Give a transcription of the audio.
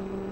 Mm-hmm.